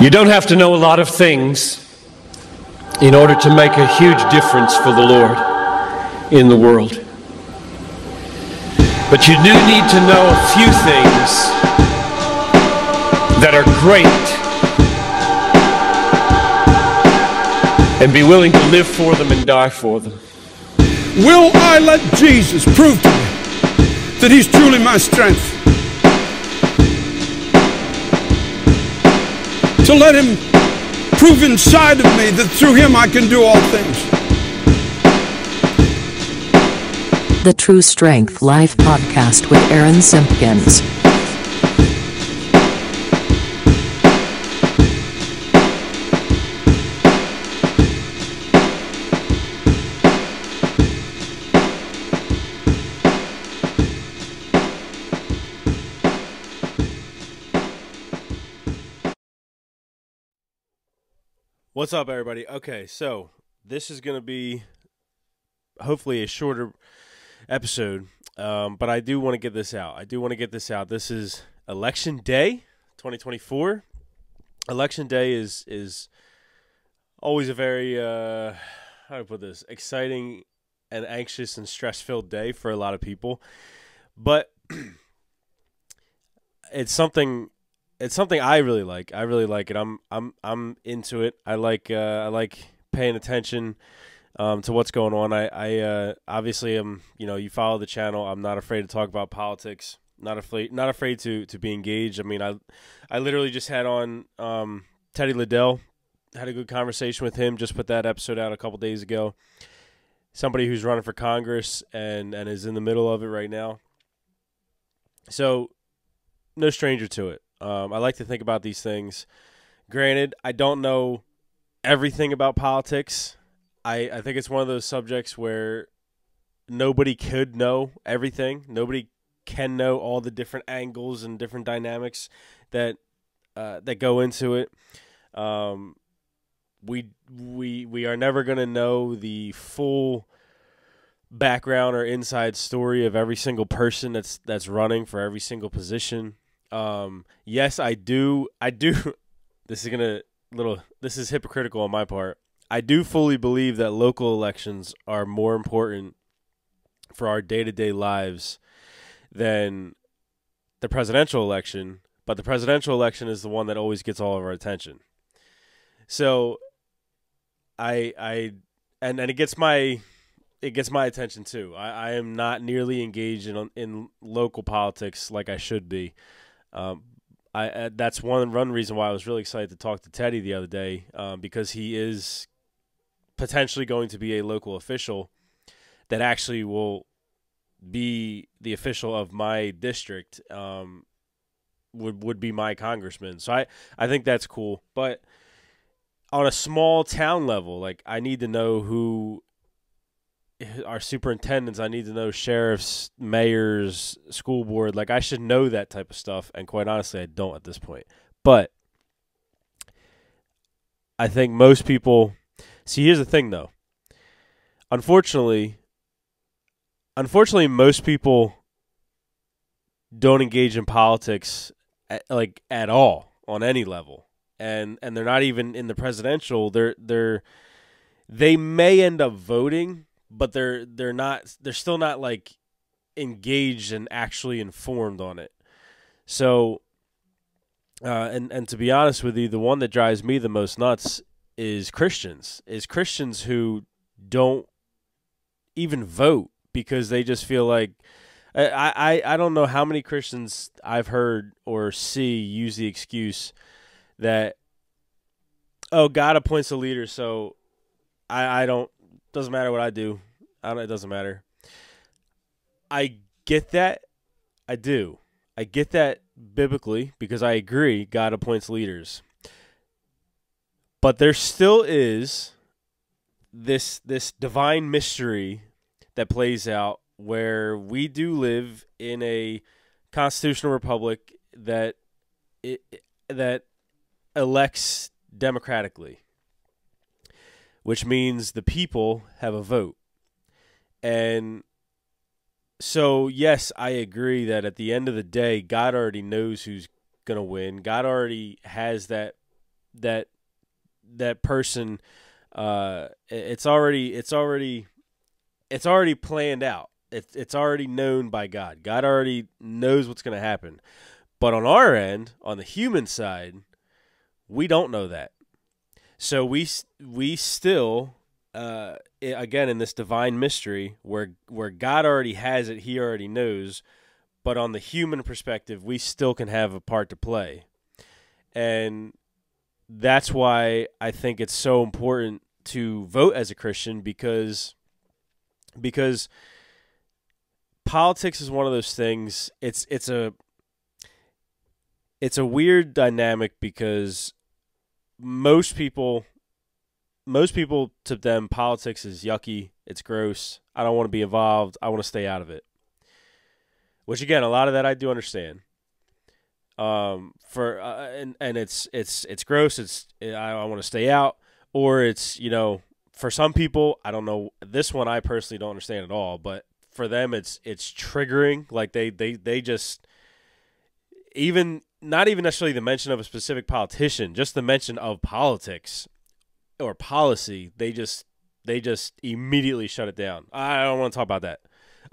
You don't have to know a lot of things in order to make a huge difference for the Lord in the world. But you do need to know a few things that are great and be willing to live for them and die for them. Will I let Jesus prove to me that He's truly my strength? To let Him prove inside of me that through Him I can do all things. The True Strength Life podcast with Aaron Simpkins. What's up, everybody? Okay, so this is going to be hopefully a shorter episode, um, but I do want to get this out. I do want to get this out. This is Election Day, 2024. Election Day is is always a very uh, how do I put this exciting and anxious and stress filled day for a lot of people, but it's something it's something I really like. I really like it. I'm I'm I'm into it. I like uh, I like paying attention um, to what's going on. I I uh, obviously am you know you follow the channel. I'm not afraid to talk about politics. Not afraid not afraid to to be engaged. I mean I I literally just had on um, Teddy Liddell. Had a good conversation with him. Just put that episode out a couple days ago. Somebody who's running for Congress and and is in the middle of it right now. So no stranger to it. Um, I like to think about these things. Granted, I don't know everything about politics. I, I think it's one of those subjects where nobody could know everything. Nobody can know all the different angles and different dynamics that uh, that go into it. Um, we we we are never going to know the full background or inside story of every single person that's that's running for every single position. Um, yes, I do. I do. This is gonna little. This is hypocritical on my part. I do fully believe that local elections are more important for our day to day lives than the presidential election. But the presidential election is the one that always gets all of our attention. So, I I and and it gets my it gets my attention too. I, I am not nearly engaged in in local politics like I should be. Um, I uh, that's one one reason why I was really excited to talk to Teddy the other day um, because he is potentially going to be a local official that actually will be the official of my district. Um, would would be my congressman. So I I think that's cool, but on a small town level, like I need to know who our superintendents, I need to know sheriffs, mayors, school board. Like I should know that type of stuff, and quite honestly, I don't at this point. But I think most people see. Here's the thing, though. Unfortunately, unfortunately, most people don't engage in politics at, like at all on any level, and and they're not even in the presidential. They're they're they may end up voting but they're they're not they're still not like engaged and actually informed on it. So uh, and and to be honest with you, the one that drives me the most nuts is Christians. Is Christians who don't even vote because they just feel like I, I, I don't know how many Christians I've heard or see use the excuse that oh God appoints a leader, so I, I don't doesn't matter what I do. I don't. It doesn't matter. I get that. I do. I get that biblically because I agree God appoints leaders. But there still is this this divine mystery that plays out where we do live in a constitutional republic that it, that elects democratically which means the people have a vote. And so, yes, I agree that at the end of the day, God already knows who's going to win. God already has that that that person uh it's already it's already it's already planned out it's it's already known by God God already knows what's going to happen but on our end on the human side we don't know that so we we still uh again in this divine mystery where where God already has it he already knows but on the human perspective we still can have a part to play. And that's why I think it's so important to vote as a Christian because because politics is one of those things it's it's a it's a weird dynamic because most people most people to them politics is yucky it's gross i don't want to be involved i want to stay out of it. Which again a lot of that i do understand. Um for uh, and and it's it's it's gross it's i, I want to stay out or it's you know for some people i don't know this one i personally don't understand at all but for them it's it's triggering like they they they just even not even necessarily the mention of a specific politician just the mention of politics or policy they just they just immediately shut it down i don't want to talk about that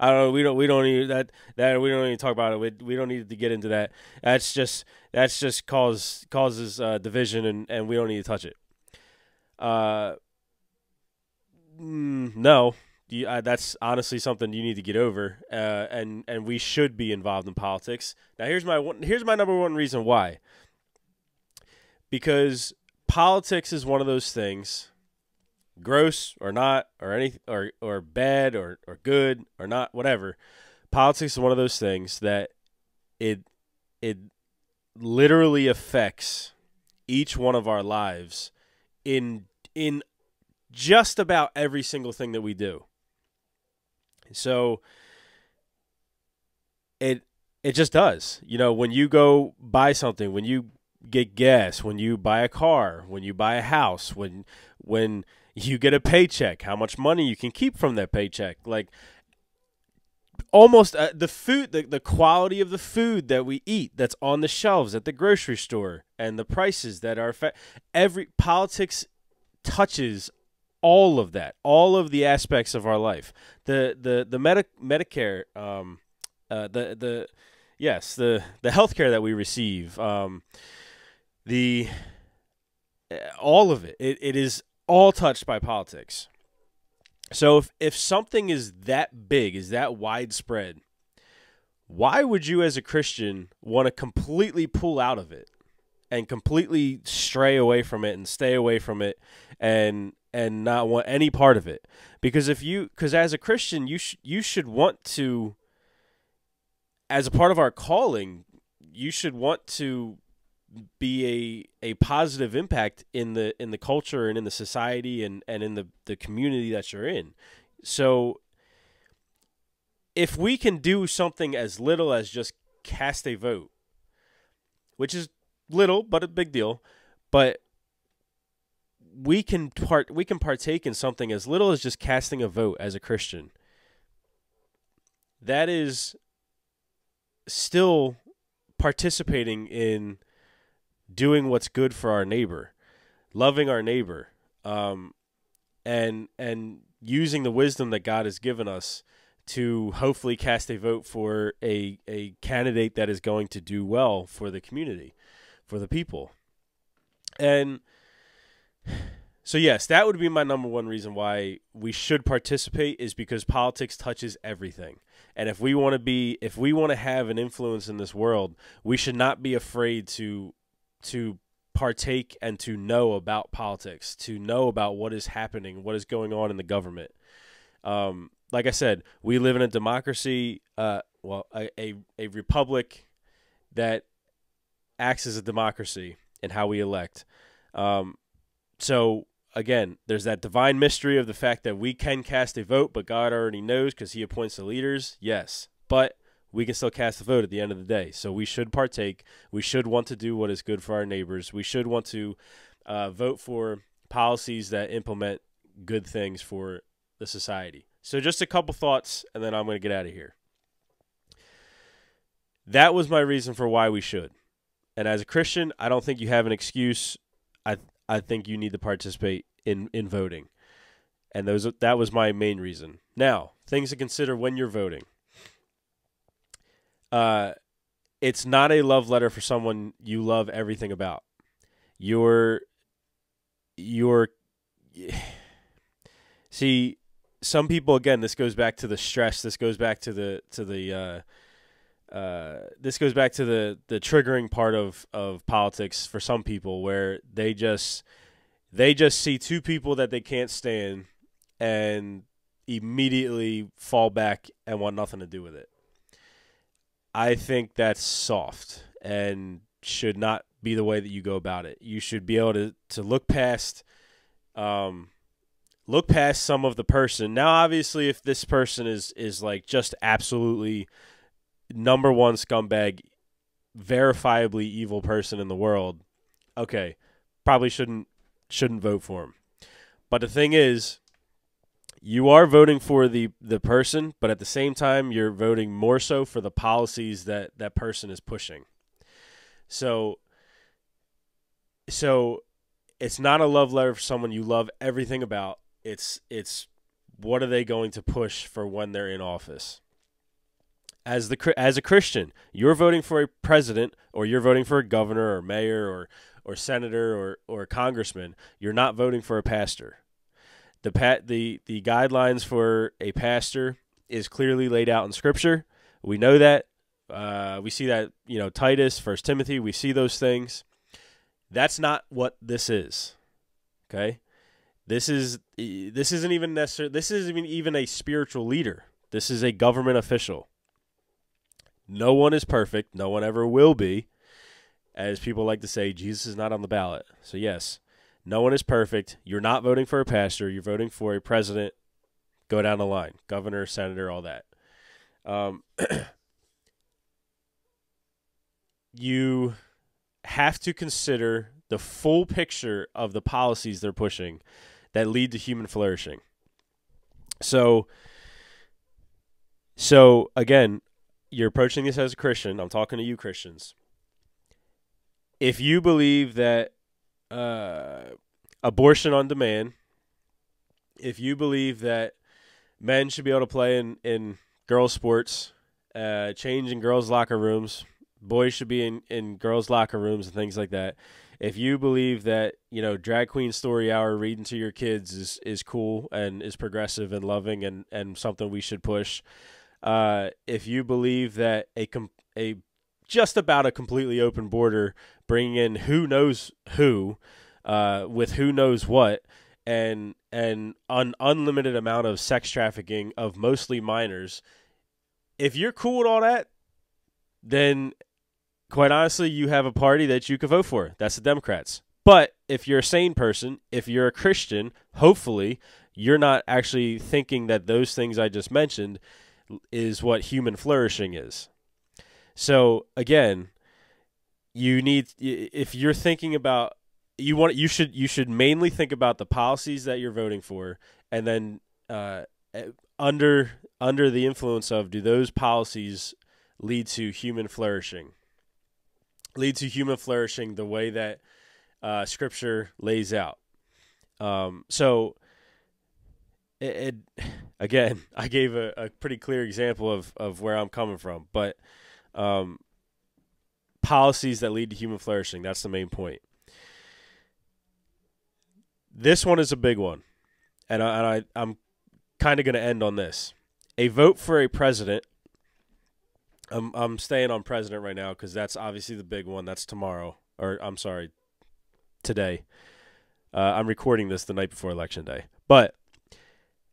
I don't. We don't. We don't need that. That we don't need to talk about it. We, we don't need to get into that. That's just that's just cause causes uh, division, and, and we don't need to touch it. Uh, mm, no, you, uh, that's honestly something you need to get over, uh, and and we should be involved in politics. Now, here's my one, here's my number one reason why. Because politics is one of those things gross or not or any or or bad or or good or not whatever politics is one of those things that it it literally affects each one of our lives in in just about every single thing that we do so it it just does you know when you go buy something when you get gas when you buy a car when you buy a house when when you get a paycheck, how much money you can keep from that paycheck. Like almost uh, the food, the, the quality of the food that we eat that's on the shelves at the grocery store and the prices that are fa- every politics touches all of that, all of the aspects of our life. The the the Medi- Medicare, um, uh, the the yes, the the healthcare that we receive, um, the all of it. It it is all touched by politics. So if if something is that big, is that widespread, why would you as a Christian want to completely pull out of it and completely stray away from it and stay away from it and and not want any part of it? Because if you cuz as a Christian, you sh- you should want to as a part of our calling, you should want to be a, a positive impact in the in the culture and in the society and, and in the, the community that you're in. So if we can do something as little as just cast a vote, which is little but a big deal, but we can part we can partake in something as little as just casting a vote as a Christian. That is still participating in doing what's good for our neighbor, loving our neighbor, um, and and using the wisdom that God has given us to hopefully cast a vote for a a candidate that is going to do well for the community, for the people. And so yes, that would be my number one reason why we should participate is because politics touches everything. And if we want to be if we want to have an influence in this world, we should not be afraid to to partake and to know about politics, to know about what is happening, what is going on in the government. Um, like I said, we live in a democracy, uh, well, a, a, a republic that acts as a democracy in how we elect. Um, so again, there's that divine mystery of the fact that we can cast a vote, but God already knows because He appoints the leaders. Yes, but we can still cast a vote at the end of the day. So we should partake. We should want to do what is good for our neighbors. We should want to uh, vote for policies that implement good things for the society. So just a couple thoughts, and then I'm going to get out of here. That was my reason for why we should. And as a Christian, I don't think you have an excuse. I I think you need to participate in in voting. And those that was my main reason. Now, things to consider when you're voting. Uh it's not a love letter for someone you love everything about. You're you're see some people again this goes back to the stress this goes back to the to the uh, uh, this goes back to the the triggering part of of politics for some people where they just they just see two people that they can't stand and immediately fall back and want nothing to do with it. I think that's soft and should not be the way that you go about it. You should be able to to look past um look past some of the person. Now obviously if this person is is like just absolutely number one scumbag, verifiably evil person in the world, okay, probably shouldn't shouldn't vote for him. But the thing is, you are voting for the the person, but at the same time, you're voting more so for the policies that that person is pushing. So, so it's not a love letter for someone you love everything about. It's it's what are they going to push for when they're in office? As the as a Christian, you're voting for a president or you're voting for a governor or mayor or or senator or or congressman. You're not voting for a pastor. The pat the the guidelines for a pastor is clearly laid out in Scripture. We know that. Uh, we see that you know Titus, First Timothy. We see those things. That's not what this is. Okay, this is this isn't even necessary. This isn't even even a spiritual leader. This is a government official. No one is perfect. No one ever will be. As people like to say, Jesus is not on the ballot. So yes, no one is perfect. You're not voting for a pastor. You're voting for a president. Go down the line, governor, senator, all that. Um, you have to consider the full picture of the policies they're pushing that lead to human flourishing. So so again, you're approaching this as a Christian. I'm talking to you Christians. If you believe that uh, abortion on demand, if you believe that men should be able to play in, in girls' sports, uh, change in girls' locker rooms, boys should be in, in girls' locker rooms and things like that. If you believe that you know drag queen story hour reading to your kids is, is cool and is progressive and loving and, and something we should push, uh, if you believe that a com- a just about a completely open border, bringing in who knows who, uh, with who knows what, and and an unlimited amount of sex trafficking of mostly minors. If you're cool with all that, then quite honestly, you have a party that you could vote for. That's the Democrats. But if you're a sane person, if you're a Christian, hopefully you're not actually thinking that those things I just mentioned is what human flourishing is. So again, you need if you're thinking about you want you should you should mainly think about the policies that you're voting for and then uh, under under the influence of do those policies lead to human flourishing lead to human flourishing the way that uh, Scripture lays out. Um, so, it, it, again, I gave a, a, pretty clear example of, of where I'm coming from, but um, policies that lead to human flourishing, that's the main point. This one is a big one, and, I, and I, I'm kind of going to end on this. A vote for a president I'm I'm staying on president right now because that's obviously the big one. That's tomorrow, or I'm sorry, today. Uh, I'm recording this the night before election day. But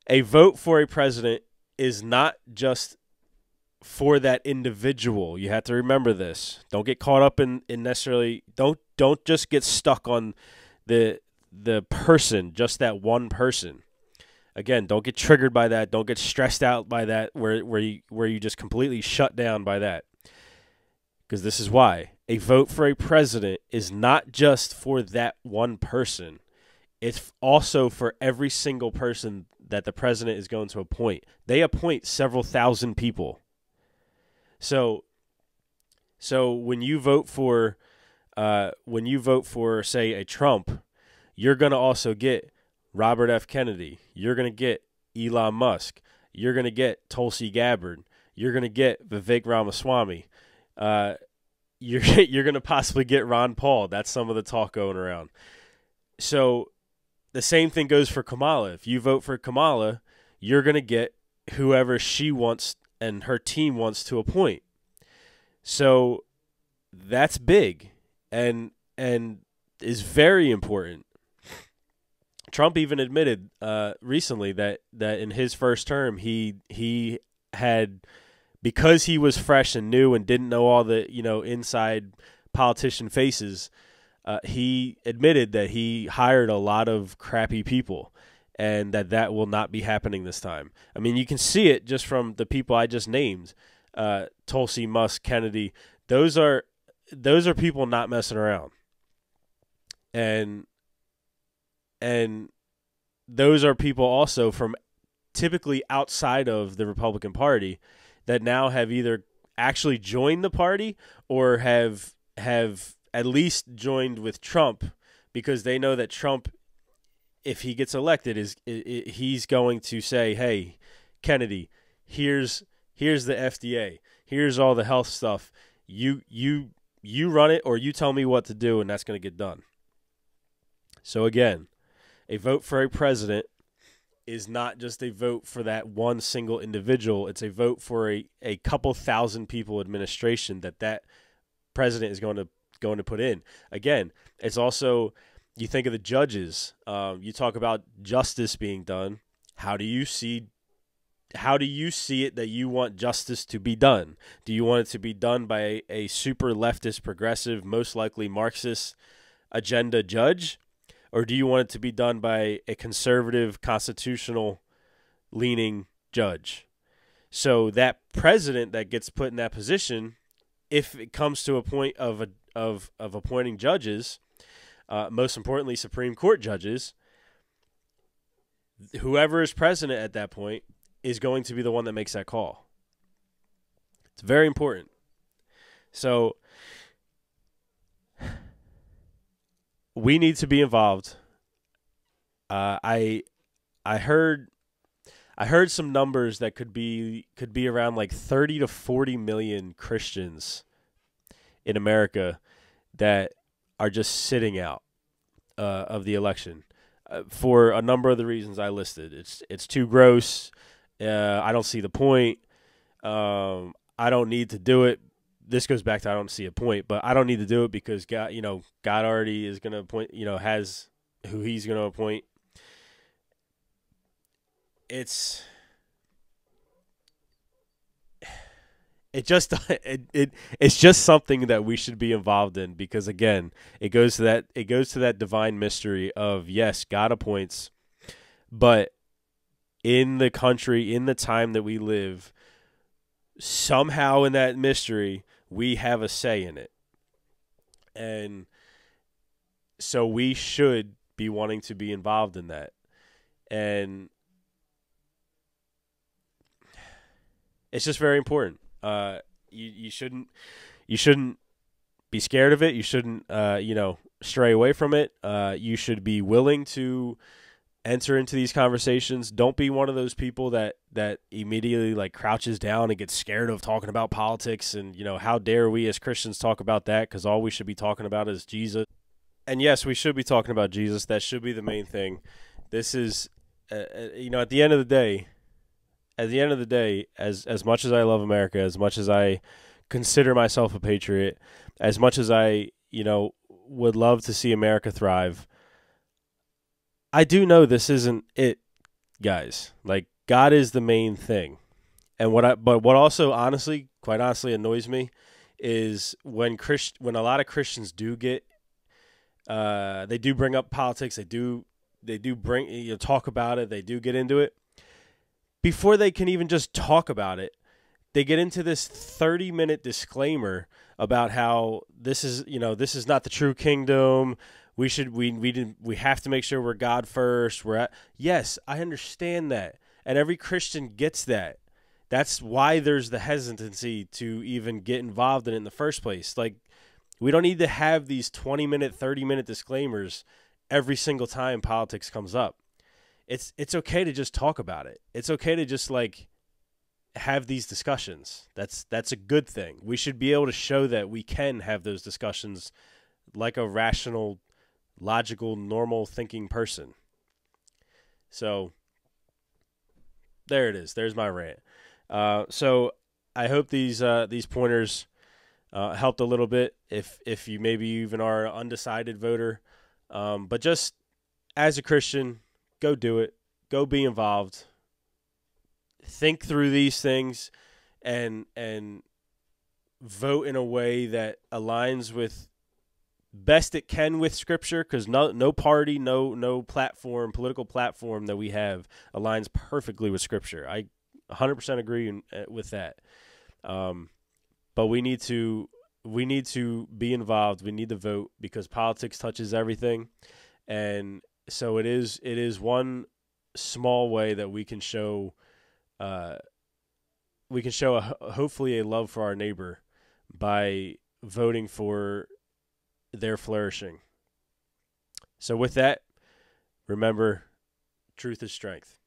a vote for a president is not just for that individual. You have to remember this. Don't get caught up in, in necessarily don't don't just get stuck on the the person, just that one person again, don't get triggered by that. Don't get stressed out by that where where you where you just completely shut down by that. Because this is why a vote for a president is not just for that one person. It's also for every single person that the president is going to appoint. They appoint several thousand people. So so when you vote for uh, when you vote for, say, a Trump, you're going to also get Robert F. Kennedy. You're going to get Elon Musk. You're going to get Tulsi Gabbard. You're going to get Vivek Ramaswamy. Uh, you're you're going to possibly get Ron Paul. That's some of the talk going around. So the same thing goes for Kamala. If you vote for Kamala, you're going to get whoever she wants and her team wants to appoint. So that's big and and is very important. Trump even admitted uh, recently that that in his first term he he had because he was fresh and new and didn't know all the you know inside politician faces. Uh, he admitted that he hired a lot of crappy people and that that will not be happening this time. I mean, you can see it just from the people I just named, uh, Tulsi, Musk, Kennedy. Those are those are people not messing around, and and those are people also from typically outside of the Republican Party that now have either actually joined the party or have have at least joined with Trump because they know that Trump if he gets elected, is, he's going to say, "Hey, Kennedy, here's here's the FDA, here's all the health stuff. You you you run it, or you tell me what to do, and that's going to get done." So again, a vote for a president is not just a vote for that one single individual. It's a vote for a, a couple thousand people administration that that president is going to going to put in. Again, it's also you think of the judges. Um, you talk about justice being done. How do you see? How do you see it that you want justice to be done? Do you want it to be done by a, a super leftist, progressive, most likely Marxist agenda judge, or do you want it to be done by a conservative, constitutional leaning judge? So that president that gets put in that position, if it comes to a point of a, of of appointing judges, uh, most importantly, Supreme Court judges, whoever is president at that point is going to be the one that makes that call. It's very important. So we need to be involved. Uh, I I heard I heard some numbers that could be could be around like 30 to 40 million Christians in America that are just sitting out uh, of the election uh, for a number of the reasons I listed. It's it's too gross. Uh, I don't see the point. Um, I don't need to do it. This goes back to I don't see a point, but I don't need to do it because God, you know, God already is going to appoint. You know, has who He's going to appoint. It's it just it, it it's just something that we should be involved in because again it goes to that it goes to that divine mystery of yes god appoints but in the country in the time that we live somehow in that mystery we have a say in it. And so we should be wanting to be involved in that. And it's just very important uh, you you shouldn't you shouldn't be scared of it. You shouldn't uh, you know stray away from it. Uh, you should be willing to enter into these conversations. Don't be one of those people that that immediately like crouches down and gets scared of talking about politics and you know how dare we as Christians talk about that because all we should be talking about is Jesus. And yes, we should be talking about Jesus. That should be the main thing. This is uh, uh you know at the end of the day at the end of the day, as as much as I love America, as much as I consider myself a patriot, as much as I, you know, would love to see America thrive, I do know this isn't it, guys. Like God is the main thing. And what I but what also honestly, quite honestly annoys me is when Christ when a lot of Christians do get uh they do bring up politics, they do they do bring you know, talk about it, they do get into it before they can even just talk about it, they get into this 30 minute disclaimer about how this is, you know, this is not the true kingdom. We should we we didn't, we have to make sure we're God first. We're at Yes, I understand that. And every Christian gets that. That's why there's the hesitancy to even get involved in it in the first place. Like We don't need to have these 20 minute, 30 minute disclaimers every single time politics comes up. It's it's okay to just talk about it. It's okay to just like have these discussions. That's that's a good thing. We should be able to show that we can have those discussions like a rational, logical, normal thinking person. So there it is. There's my rant. Uh, so I hope these uh, these pointers uh, helped a little bit. If if you maybe even are an undecided voter, um, but just as a Christian, go do it. Go be involved. Think through these things, and and vote in a way that aligns with best it can with scripture because no no party no no platform political platform that we have aligns perfectly with scripture i 100% agree uh, with that um, but we need to we need to be involved we need to vote because politics touches everything and so it is it is one small way that we can show uh, we can show a, hopefully a love for our neighbor by voting for their flourishing. So with that, remember truth is strength.